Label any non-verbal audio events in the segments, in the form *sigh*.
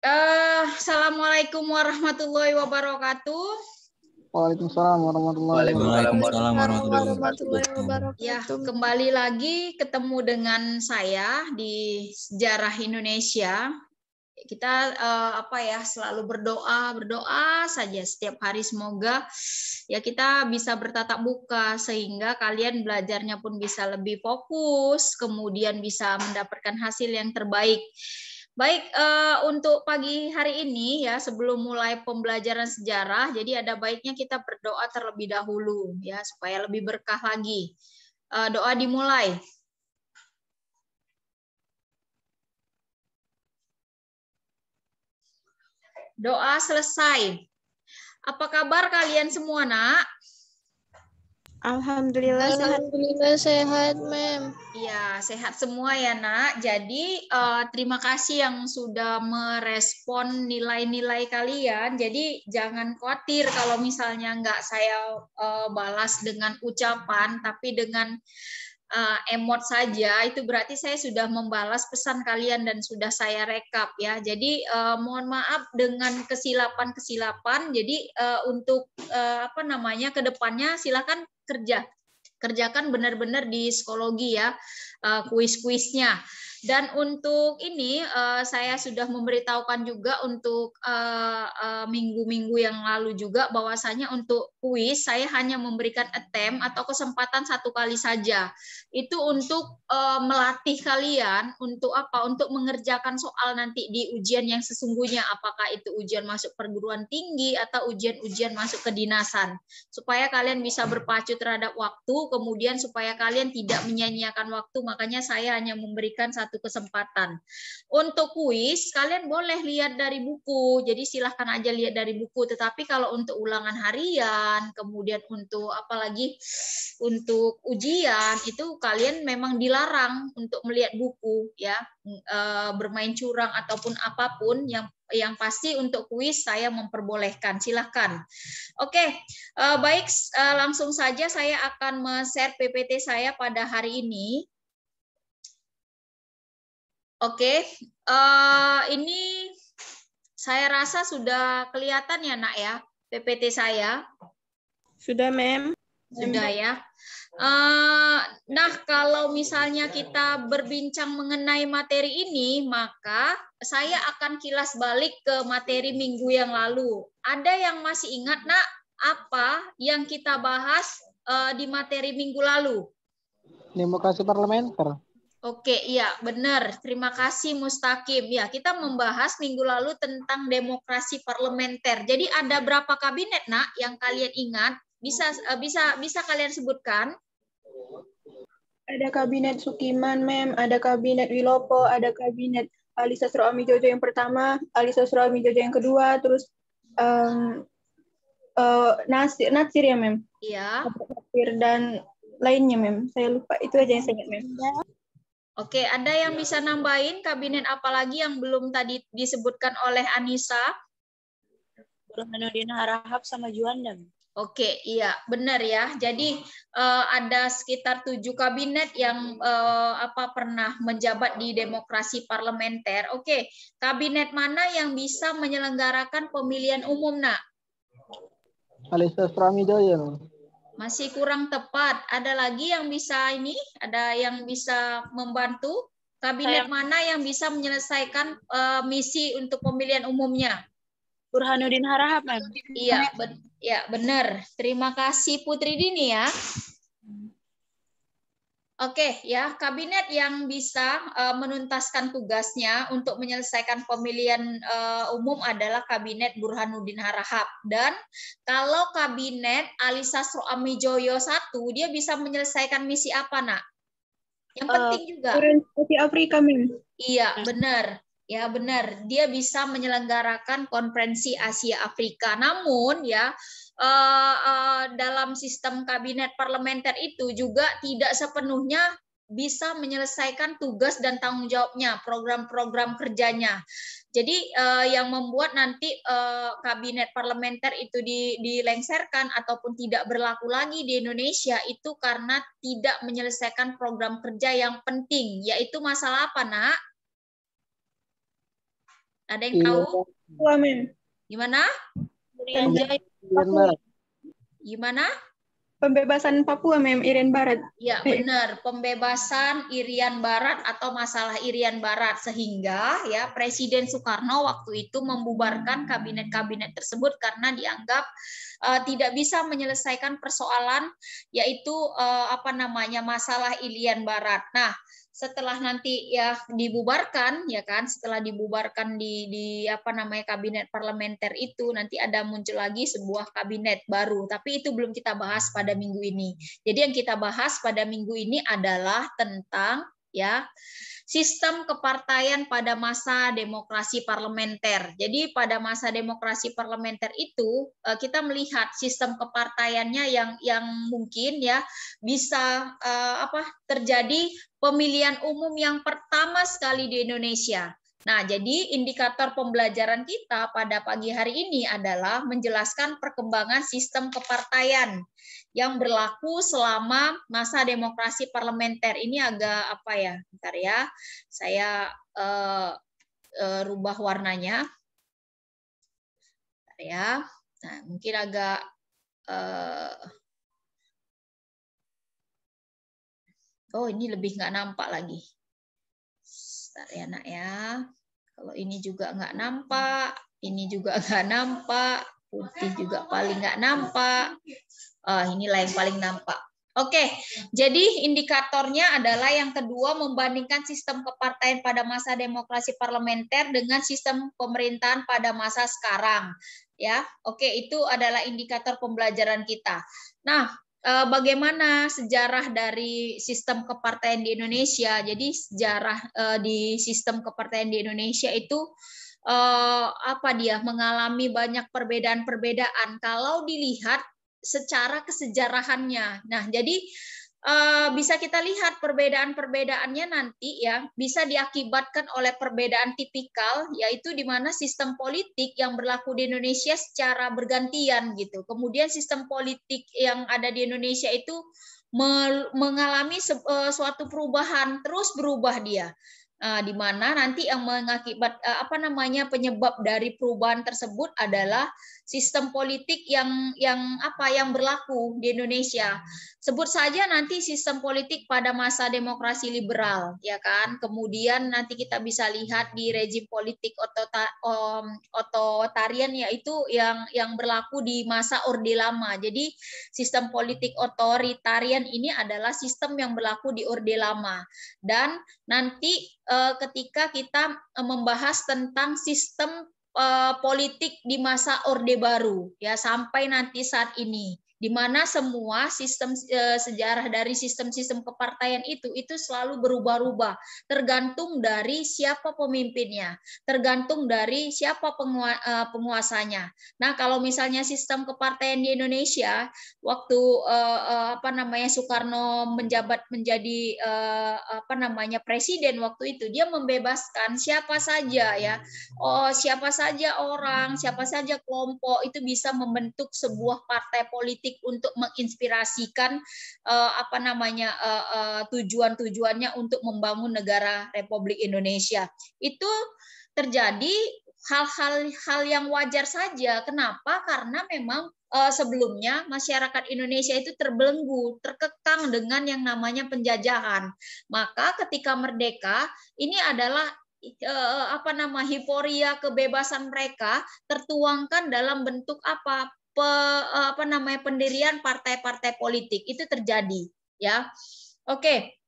Uh, Assalamualaikum warahmatullahi wabarakatuh. Waalaikumsalam warahmatullahi wabarakatuh. Ya, kembali lagi ketemu dengan saya di sejarah Indonesia. Kita uh, apa ya selalu berdoa, berdoa saja setiap hari semoga ya kita bisa bertatap muka sehingga kalian belajarnya pun bisa lebih fokus, kemudian bisa mendapatkan hasil yang terbaik. Baik, uh, untuk pagi hari ini ya sebelum mulai pembelajaran sejarah, jadi ada baiknya kita berdoa terlebih dahulu ya supaya lebih berkah lagi. Uh, doa dimulai. Doa selesai. Apa kabar kalian semua, Nak? Alhamdulillah, Alhamdulillah sehat, Mem. Iya, sehat semua ya, Nak. Jadi, uh, terima kasih yang sudah merespon nilai-nilai kalian. Jadi, jangan khawatir kalau misalnya nggak saya uh, balas dengan ucapan, tapi dengan uh, emot saja, itu berarti saya sudah membalas pesan kalian dan sudah saya rekap ya. Jadi, uh, mohon maaf dengan kesilapan-kesilapan. Jadi, uh, untuk uh, apa namanya ke depannya silakan kerja kerjakan benar-benar di psikologi ya uh, kuis-kuisnya dan untuk ini uh, saya sudah memberitahukan juga untuk uh, uh, minggu-minggu yang lalu juga bahwasanya untuk kuis saya hanya memberikan attempt atau kesempatan satu kali saja. Itu untuk uh, melatih kalian untuk apa? Untuk mengerjakan soal nanti di ujian yang sesungguhnya apakah itu ujian masuk perguruan tinggi atau ujian-ujian masuk kedinasan. Supaya kalian bisa berpacu terhadap waktu kemudian supaya kalian tidak menyia-nyiakan waktu makanya saya hanya memberikan satu satu kesempatan. Untuk kuis, kalian boleh lihat dari buku. Jadi silahkan aja lihat dari buku. Tetapi kalau untuk ulangan harian, kemudian untuk apalagi untuk ujian, itu kalian memang dilarang untuk melihat buku ya eh, bermain curang ataupun apa pun yang yang pasti untuk kuis saya memperbolehkan. Silahkan. Oke, uh, baik. Uh, langsung saja saya akan men-share PPT saya pada hari ini. Oke, uh, ini saya rasa sudah kelihatan ya nak ya PPT saya. Sudah mem. Sudah ya. Uh, nah kalau misalnya kita berbincang mengenai materi ini, maka saya akan kilas balik ke materi minggu yang lalu. Ada yang masih ingat nak apa yang kita bahas uh, di materi minggu lalu? Demokrasi parlementer. Oke, iya benar. Terima kasih Mustaqim. Ya, kita membahas minggu lalu tentang demokrasi parlementer. Jadi ada berapa kabinet, Nak, yang kalian ingat? Bisa eh, bisa bisa kalian sebutkan? Ada kabinet Sukiman, Mem, ada kabinet Wilopo, ada kabinet Ali Sastro Jojo yang pertama, Ali Sastro Jojo yang kedua, terus um, uh, Nasir, Nasir ya, Mem? Iya. Nasir dan lainnya, Mem. Saya lupa. Itu aja yang saya ingat, Mem. Oke, ada yang bisa nambahin kabinet apa lagi yang belum tadi disebutkan oleh Anissa? Burhanuddin Harahap sama Juanda. Oke, iya benar ya. Jadi uh, ada sekitar tujuh kabinet yang uh, apa pernah menjabat di demokrasi parlementer. Oke, kabinet mana yang bisa menyelenggarakan pemilihan umum, nak? Alisa Stramijoyo. Masih kurang tepat. Ada lagi yang bisa ini? Ada yang bisa membantu? Kabinet Saya... mana yang bisa menyelesaikan uh, misi untuk pemilihan umumnya? Burhanuddin Harahap, Iya, ben ya benar. Terima kasih Putri Dini ya. Oke, ya kabinet yang bisa uh, menuntaskan tugasnya untuk menyelesaikan pemilihan uh, umum adalah kabinet Burhanuddin Harahap dan kalau kabinet Ali Sastro Amijoyo satu dia bisa menyelesaikan misi apa nak? Yang uh, penting juga. Konferensi Afrika, Mim. Iya, benar. Ya benar, dia bisa menyelenggarakan konferensi Asia Afrika. Namun ya uh, uh, dalam sistem kabinet parlementer itu juga tidak sepenuhnya bisa menyelesaikan tugas dan tanggung jawabnya, program-program kerjanya. Jadi uh, yang membuat nanti uh, kabinet parlementer itu di, dilengserkan ataupun tidak berlaku lagi di Indonesia itu karena tidak menyelesaikan program kerja yang penting, yaitu masalah apa, Nak? Ada yang tahu? Papua, Mem. Gimana? Irian Irian Barat. Gimana? Pembebasan Papua, Mem, Irian Barat. Ya, Iya. benar. Pembebasan Irian Barat atau masalah Irian Barat sehingga ya Presiden Soekarno waktu itu membubarkan kabinet-kabinet tersebut karena dianggap eh, tidak bisa menyelesaikan persoalan yaitu eh, apa namanya masalah Irian Barat. Nah, setelah nanti ya dibubarkan ya kan? Setelah dibubarkan di di apa namanya kabinet parlementer itu nanti ada muncul lagi sebuah kabinet baru. Tapi itu belum kita bahas pada minggu ini. Jadi yang kita bahas pada minggu ini adalah tentang ya sistem kepartaian pada masa demokrasi parlementer. Jadi pada masa demokrasi parlementer itu eh, kita melihat sistem kepartaiannya yang yang mungkin ya bisa eh, apa terjadi pemilihan umum yang pertama sekali di Indonesia. Nah, jadi indikator pembelajaran kita pada pagi hari ini adalah menjelaskan perkembangan sistem kepartaian yang berlaku selama masa demokrasi parlementer. Ini agak apa ya? Bentar ya. Saya eh, eh, rubah warnanya. Bentar ya. Nah, mungkin agak eh, Oh, ini lebih nggak nampak lagi. Bentar ya, nak ya. Kalau ini juga nggak nampak, ini juga nggak nampak, putih juga paling nggak nampak. Ah, inilah yang paling nampak. Oke, jadi indikatornya adalah yang kedua membandingkan sistem kepartaian pada masa demokrasi parlementer dengan sistem pemerintahan pada masa sekarang. Ya, oke itu adalah indikator pembelajaran kita. Nah, eh, bagaimana sejarah dari sistem kepartaian di Indonesia? Jadi sejarah eh, di sistem kepartaian di Indonesia itu eh, apa dia mengalami banyak perbedaan-perbedaan. Kalau dilihat secara kesejarahannya. Nah, jadi eh, bisa kita lihat perbedaan-perbedaannya nanti ya bisa diakibatkan oleh perbedaan tipikal yaitu di mana sistem politik yang berlaku di Indonesia secara bergantian gitu. Kemudian sistem politik yang ada di Indonesia itu me- mengalami eh, suatu perubahan terus berubah dia. Eh, di mana nanti yang mengakibat eh, apa namanya penyebab dari perubahan tersebut adalah sistem politik yang yang apa yang berlaku di Indonesia. Sebut saja nanti sistem politik pada masa demokrasi liberal, ya kan? Kemudian nanti kita bisa lihat di rejim politik otoritarian yaitu yang yang berlaku di masa Orde Lama. Jadi sistem politik otoritarian ini adalah sistem yang berlaku di Orde Lama. Dan nanti ketika kita eh, membahas tentang sistem eh, politik di masa Orde Baru ya sampai nanti saat ini di mana semua sistem eh, sejarah dari sistem-sistem kepartaian itu itu selalu berubah-ubah tergantung dari siapa pemimpinnya tergantung dari siapa eh, penguasanya. Nah kalau misalnya sistem kepartaian di Indonesia waktu eh, apa namanya Soekarno menjabat menjadi apa namanya presiden waktu itu dia membebaskan siapa saja ya. Oh siapa saja orang, siapa saja kelompok itu bisa membentuk sebuah partai politik untuk menginspirasikan eh, apa namanya eh, eh, tujuan-tujuannya untuk membangun negara Republik Indonesia. Itu terjadi hal-hal hal yang wajar saja. Kenapa? Karena memang eh, sebelumnya masyarakat Indonesia itu terbelenggu, terkekang dengan yang namanya penjajahan. Maka ketika merdeka, ini adalah apa nama hiporia kebebasan mereka tertuangkan dalam bentuk apa pe, eh, apa namanya pendirian partai-partai politik. Itu terjadi ya. Oke.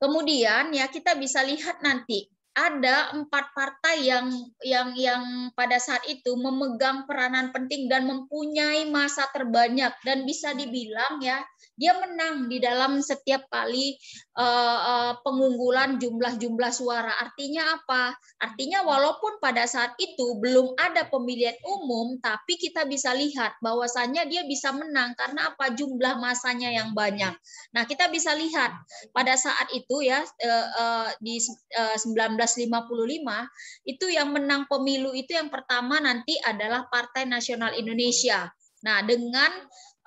Kemudian ya kita bisa lihat nanti ada empat partai yang yang yang pada saat itu memegang peranan penting dan mempunyai masa terbanyak. Dan bisa dibilang ya dia menang di dalam setiap kali pengunggulan jumlah-jumlah suara. Artinya apa? Artinya walaupun pada saat itu belum ada pemilihan umum, tapi kita bisa lihat bahwasannya dia bisa menang karena apa? Jumlah masanya yang banyak. Nah, kita bisa lihat pada saat itu ya uh, di uh, 1955 itu yang menang pemilu itu yang pertama nanti adalah Partai Nasional Indonesia. Nah, dengan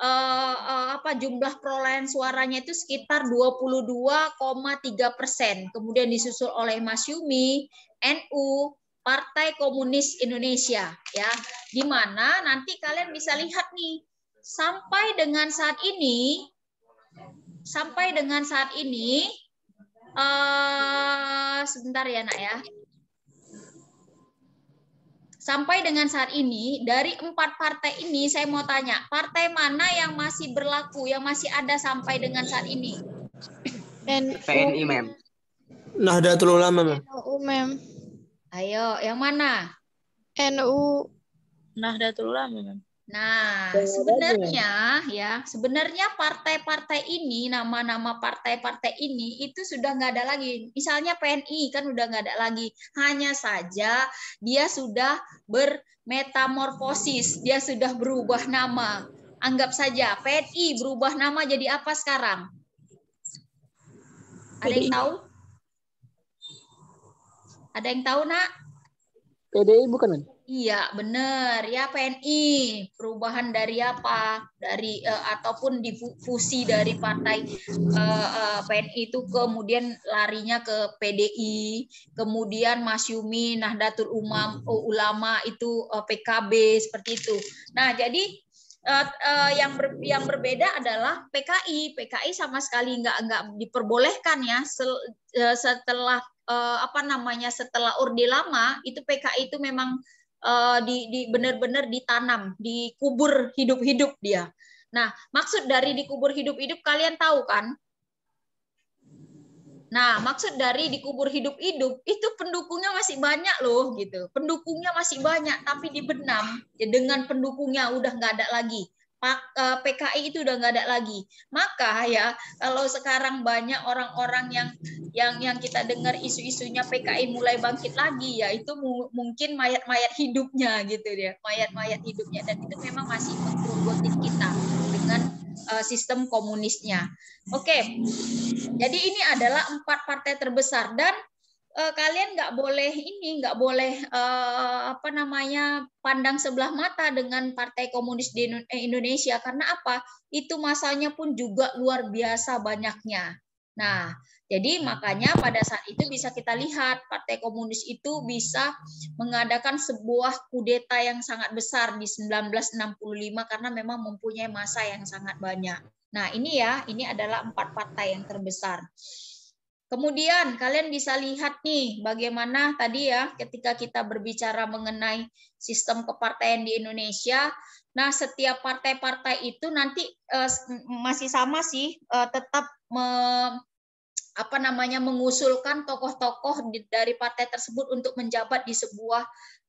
uh, uh, apa jumlah perolehan suaranya itu sekitar 22,3 persen. Kemudian disusul oleh Mas Yumi, NU, Partai Komunis Indonesia ya. Di mana nanti kalian bisa lihat nih sampai dengan saat ini sampai dengan saat ini uh, sebentar ya nak ya sampai dengan saat ini dari empat partai ini saya mau tanya partai mana yang masih berlaku yang masih ada sampai dengan saat ini PNI mem Nahdlatul Ulama mem NU, mem. ayo yang mana NU. Nahdlatul Ulama, mem. Nah, sebenarnya ya, sebenarnya partai-partai ini, nama-nama partai-partai ini itu sudah nggak ada lagi. Misalnya PNI kan udah nggak ada lagi. Hanya saja dia sudah bermetamorfosis, dia sudah berubah nama. Anggap saja PNI berubah nama jadi apa sekarang? Ada yang tahu? Ada yang tahu, Nak? PDI bukan Iya, benar. Ya PNI, perubahan dari apa? Dari eh, ataupun difusi dari partai eh, eh, PNI itu kemudian larinya ke PDI, kemudian Masyumi, Nahdlatul Umam, Ulama itu eh, PKB seperti itu. Nah, jadi eh, eh, yang ber, yang berbeda adalah PKI. PKI sama sekali nggak nggak diperbolehkan ya sel- eh, setelah eh, apa namanya setelah orde lama itu PKI itu memang eh, di, di benar-benar ditanam, dikubur hidup-hidup dia. Nah, maksud dari dikubur hidup-hidup kalian tahu kan? Nah, maksud dari dikubur hidup-hidup itu pendukungnya masih banyak loh gitu. Pendukungnya masih banyak tapi dibenam ya dengan pendukungnya udah nggak ada lagi. Eh, PKI itu udah nggak ada lagi. Maka ya kalau sekarang banyak orang-orang yang yang yang kita dengar isu-isunya PKI mulai bangkit lagi ya itu mu- mungkin mayat-mayat hidupnya gitu dia, mayat-mayat hidupnya dan itu memang masih menggerogotin kita dengan eh, sistem komunisnya. Oke, jadi ini adalah empat partai terbesar dan eh, kalian nggak boleh ini nggak boleh eh, apa namanya pandang sebelah mata dengan Partai Komunis di eh, Indonesia karena apa? Itu masanya pun juga luar biasa banyaknya. Nah, jadi makanya pada saat itu bisa kita lihat Partai Komunis itu bisa mengadakan sebuah kudeta yang sangat besar di 1965 karena memang mempunyai masa yang sangat banyak. Nah, ini ya, ini adalah empat partai yang terbesar. Kemudian kalian bisa lihat nih bagaimana tadi ya ketika kita berbicara mengenai sistem kepartaian di Indonesia. Nah, setiap partai-partai itu nanti eh, masih sama sih eh, tetap me- apa namanya mengusulkan tokoh-tokoh dari partai tersebut untuk menjabat di sebuah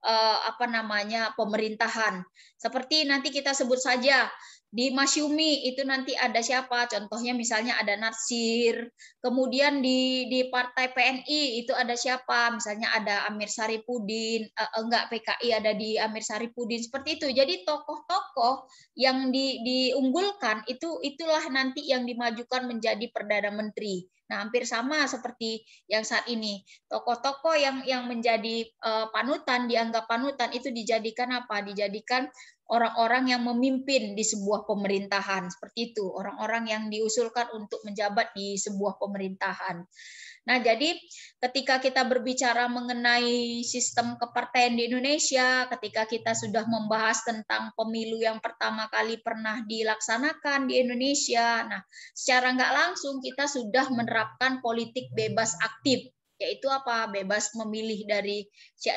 eh, apa namanya pemerintahan. Seperti nanti kita sebut saja di Masyumi itu nanti ada siapa? Contohnya misalnya ada Natsir. Kemudian di di Partai PNI itu ada siapa? Misalnya ada Amir Saripudin, eh, enggak PKI ada di Amir Saripudin seperti itu. Jadi tokoh-tokoh yang di, diunggulkan itu itulah nanti yang dimajukan menjadi perdana menteri. Nah, hampir sama seperti yang saat ini. Tokoh-tokoh yang yang menjadi eh, panutan, dianggap panutan itu dijadikan apa? Dijadikan orang-orang yang memimpin di sebuah pemerintahan seperti itu, orang-orang yang diusulkan untuk menjabat di sebuah pemerintahan. Nah, jadi ketika kita berbicara mengenai sistem kepartaian di Indonesia, ketika kita sudah membahas tentang pemilu yang pertama kali pernah dilaksanakan di Indonesia, nah secara nggak langsung kita sudah menerapkan politik bebas aktif yaitu apa? Bebas memilih dari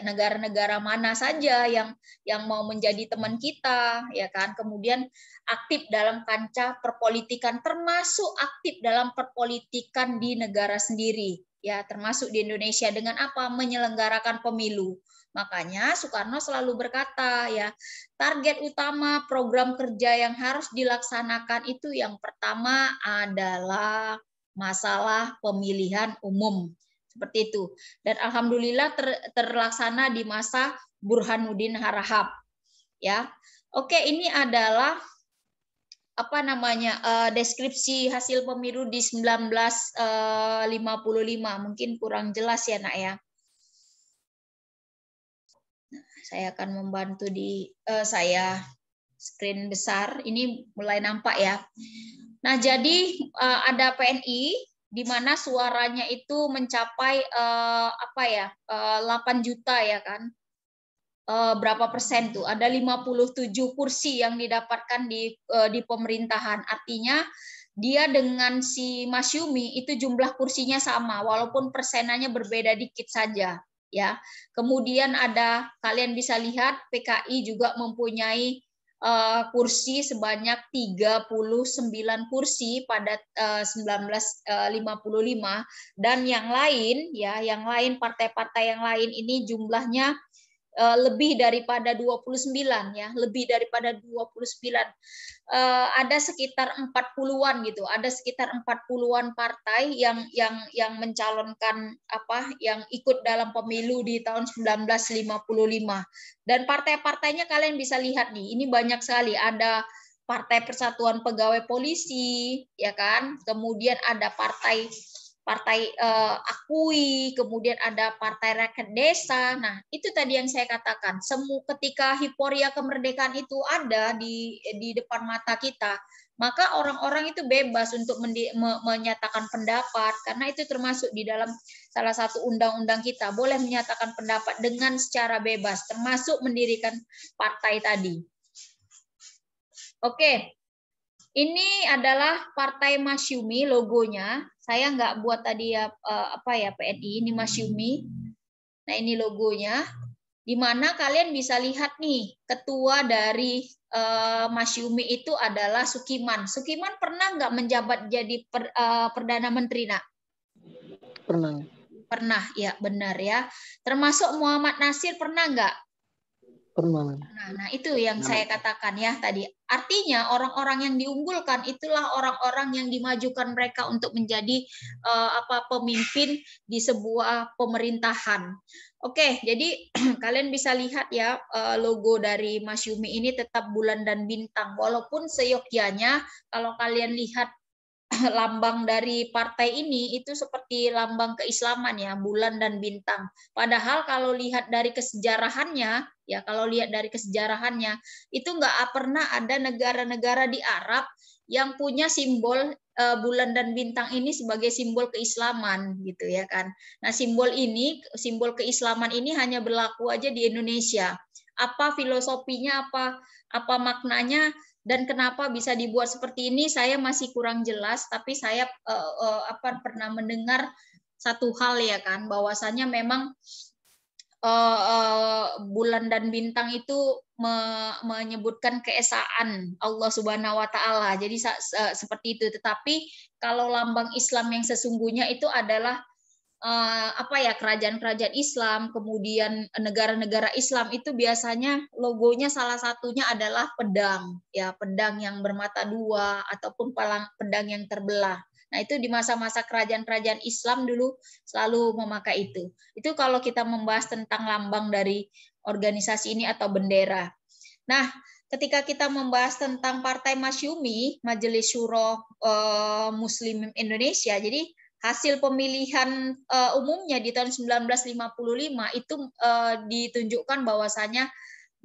negara-negara mana saja yang yang mau menjadi teman kita ya kan? Kemudian aktif dalam kancah perpolitikan termasuk aktif dalam perpolitikan di negara sendiri ya. Termasuk di Indonesia. Dengan apa? Menyelenggarakan pemilu. Makanya Soekarno selalu berkata ya target utama program kerja yang harus dilaksanakan itu yang pertama adalah masalah pemilihan umum seperti itu. Dan alhamdulillah ter, terlaksana di masa Burhanuddin Harahap. Ya. Oke, ini adalah apa namanya? eh, deskripsi hasil pemilu di 1955. Mungkin kurang jelas ya, Nak ya. Nah, saya akan membantu di eh, saya screen besar. Ini mulai nampak ya. Nah, jadi eh, ada PNI di mana suaranya itu mencapai uh, apa ya uh, 8 juta ya kan? Uh, berapa persen tuh? Ada 57 kursi yang didapatkan di uh, di pemerintahan. Artinya dia dengan si Mas Yumi itu jumlah kursinya sama walaupun persenannya berbeda dikit saja ya. Kemudian ada kalian bisa lihat PKI juga mempunyai uh, kursi sebanyak 39 kursi pada uh, 1955 dan yang lain ya, yang lain partai-partai yang lain ini jumlahnya lebih daripada 29 ya, lebih daripada 29 uh, ada sekitar 40-an gitu, ada sekitar 40-an partai yang yang yang mencalonkan apa yang ikut dalam pemilu di tahun 1955. Dan partai-partainya kalian bisa lihat nih, ini banyak sekali ada Partai Persatuan Pegawai Polisi, ya kan? Kemudian ada Partai partai uh, akui, kemudian ada partai rakyat desa. Nah, itu tadi yang saya katakan. Semu ketika hiporia kemerdekaan itu ada di di depan mata kita, maka orang-orang itu bebas untuk mendi, me, menyatakan pendapat karena itu termasuk di dalam salah satu undang-undang kita boleh menyatakan pendapat dengan secara bebas termasuk mendirikan partai tadi. Oke. Ini adalah Partai Masyumi logonya. Saya nggak buat tadi ya eh, apa ya PNI ini Masyumi. Nah ini logonya. Di mana kalian bisa lihat nih ketua dari uh, Masyumi itu adalah Sukiman. Sukiman pernah nggak menjabat jadi per, uh, perdana menteri nak? Pernah. Pernah ya benar ya. Termasuk Muhammad Nasir pernah nggak? Pernah. Nah, nah itu yang saya katakan ya tadi. Artinya orang-orang yang diunggulkan itulah orang-orang yang dimajukan mereka untuk menjadi uh, apa pemimpin di sebuah pemerintahan. Oke, jadi *clears throat* kalian bisa lihat ya uh, logo dari Mas Yumi ini tetap bulan dan bintang. Walaupun seyogyanya kalau kalian lihat *clears throat* lambang dari partai ini itu seperti lambang keislaman ya, bulan dan bintang. Padahal kalau lihat dari kesejarahannya, ya kalau lihat dari kesejarahannya, itu nggak pernah ada negara-negara di Arab yang punya simbol uh, bulan dan bintang ini sebagai simbol keislaman gitu ya kan. Nah, simbol ini, simbol keislaman ini hanya berlaku aja di Indonesia. Apa filosofinya, apa apa maknanya dan kenapa bisa dibuat seperti ini saya masih kurang jelas tapi saya uh, uh, apa pernah mendengar satu hal ya kan bahwasanya memang uh, uh, bulan dan bintang itu me menyebutkan keesaan Allah Subhanahu wa taala. Jadi uh, seperti itu tetapi kalau lambang Islam yang sesungguhnya itu adalah uh, apa ya kerajaan-kerajaan Islam, kemudian negara-negara Islam itu biasanya logonya salah satunya adalah pedang, ya pedang yang bermata dua ataupun palang pedang yang terbelah. Nah, itu di masa-masa kerajaan-kerajaan Islam dulu selalu memakai itu. Itu kalau kita membahas tentang lambang dari organisasi ini atau bendera. Nah, ketika kita membahas tentang Partai Masyumi, Majelis Syuro uh, Muslim Indonesia, jadi hasil pemilihan uh, umumnya di tahun 1955 itu uh, ditunjukkan bahwasanya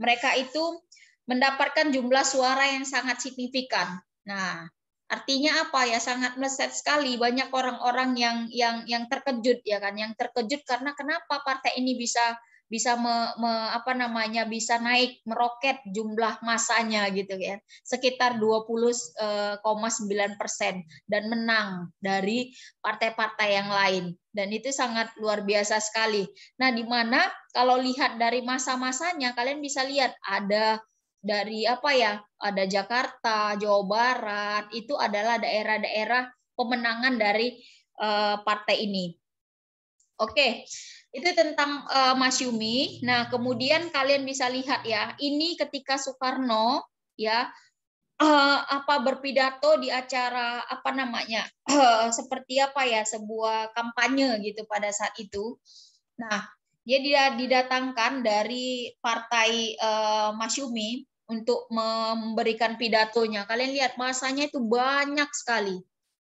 mereka itu mendapatkan jumlah suara yang sangat signifikan. Nah, artinya apa ya? Sangat meleset sekali banyak orang-orang yang yang yang terkejut ya kan, yang terkejut karena kenapa partai ini bisa bisa me, me, apa namanya bisa naik meroket jumlah masanya gitu ya sekitar 20,9 eh, persen dan menang dari partai-partai yang lain dan itu sangat luar biasa sekali. Nah di mana kalau lihat dari masa-masanya kalian bisa lihat ada dari apa ya ada Jakarta, Jawa Barat itu adalah daerah-daerah pemenangan dari uh, partai ini. Oke, itu tentang uh, Mas Yumi. Nah, kemudian kalian bisa lihat ya, ini ketika Soekarno ya uh, apa berpidato di acara apa namanya uh, seperti apa ya sebuah kampanye gitu pada saat itu. Nah, dia didatangkan dari partai uh, Mas Yumi untuk memberikan pidatonya. Kalian lihat masanya itu banyak sekali.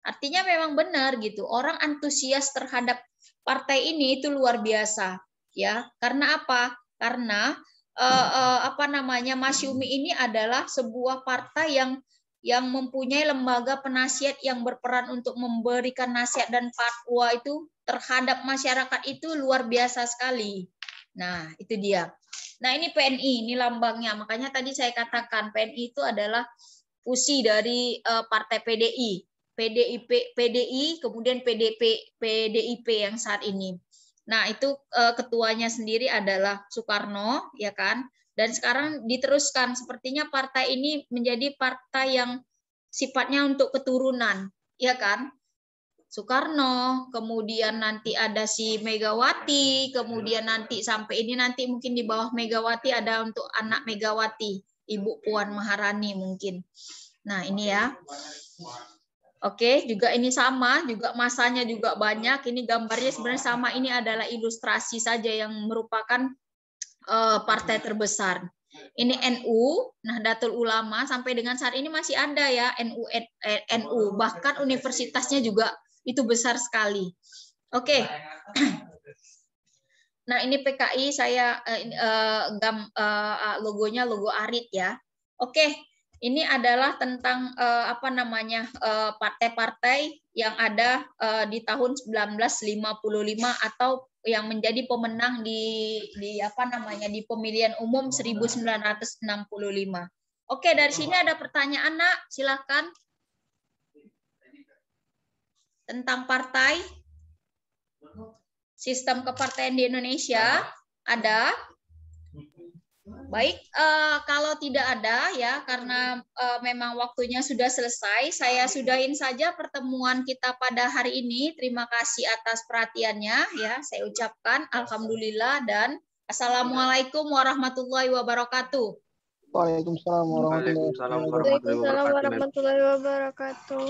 Artinya memang benar gitu. Orang antusias terhadap partai ini itu luar biasa ya karena apa karena uh, uh, apa namanya Mas Yumi ini adalah sebuah partai yang yang mempunyai lembaga penasihat yang berperan untuk memberikan nasihat dan fatwa itu terhadap masyarakat itu luar biasa sekali. Nah, itu dia. Nah, ini PNI, ini lambangnya. Makanya tadi saya katakan PNI itu adalah fusi dari uh, partai PDI. PDIP, PDI, kemudian PDP, PDIP yang saat ini. Nah, itu uh, ketuanya sendiri adalah Soekarno, ya kan? dan sekarang diteruskan sepertinya partai ini menjadi partai yang sifatnya untuk keturunan ya kan Soekarno, kemudian nanti ada si Megawati, kemudian nanti sampai ini nanti mungkin di bawah Megawati ada untuk anak Megawati, Ibu Puan Maharani mungkin. Nah, ini ya. Oke, juga ini sama, juga masanya juga banyak. Ini gambarnya sebenarnya sama. Ini adalah ilustrasi saja yang merupakan uh, partai terbesar. Ini NU, Nahdlatul Ulama sampai dengan saat ini masih ada ya NU NU bahkan universitasnya juga itu besar sekali. Oke. *clears throat* Nah, ini PKI saya uh, gam, uh, logonya logo Arit ya. Oke. Ini adalah tentang uh, apa namanya partai-partai uh, yang ada uh, di tahun 1955 atau yang menjadi pemenang di di apa namanya di pemilihan umum 1965. Oke, dari sini ada pertanyaan, Nak. Silakan. Tentang partai sistem kepartaian di Indonesia ada Baik, uh, kalau tidak ada ya karena uh, memang waktunya sudah selesai, saya sudahin saja pertemuan kita pada hari ini. Terima kasih atas perhatiannya ya. Saya ucapkan alhamdulillah dan assalamualaikum warahmatullahi wabarakatuh. Waalaikumsalam warahmatullahi wabarakatuh. Waalaikumsalam warahmatullahi wabarakatuh.